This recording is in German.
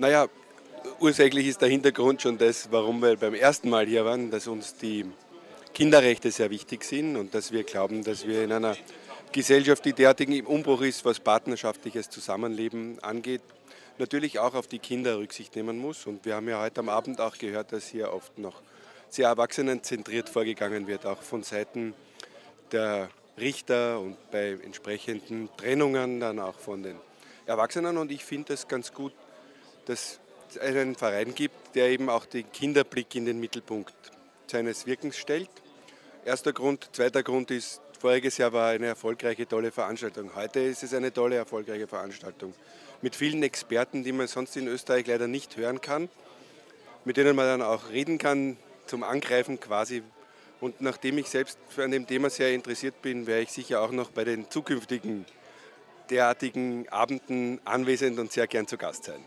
Naja, ursächlich ist der Hintergrund schon das, warum wir beim ersten Mal hier waren, dass uns die Kinderrechte sehr wichtig sind und dass wir glauben, dass wir in einer Gesellschaft, die derartigen im Umbruch ist, was partnerschaftliches Zusammenleben angeht, natürlich auch auf die Kinder Rücksicht nehmen muss. Und wir haben ja heute am Abend auch gehört, dass hier oft noch sehr erwachsenenzentriert vorgegangen wird, auch von Seiten der Richter und bei entsprechenden Trennungen dann auch von den Erwachsenen. Und ich finde es ganz gut, dass es einen Verein gibt, der eben auch den Kinderblick in den Mittelpunkt seines Wirkens stellt. Erster Grund. Zweiter Grund ist, voriges Jahr war eine erfolgreiche, tolle Veranstaltung. Heute ist es eine tolle, erfolgreiche Veranstaltung. Mit vielen Experten, die man sonst in Österreich leider nicht hören kann, mit denen man dann auch reden kann, zum Angreifen quasi. Und nachdem ich selbst an dem Thema sehr interessiert bin, werde ich sicher auch noch bei den zukünftigen derartigen Abenden anwesend und sehr gern zu Gast sein.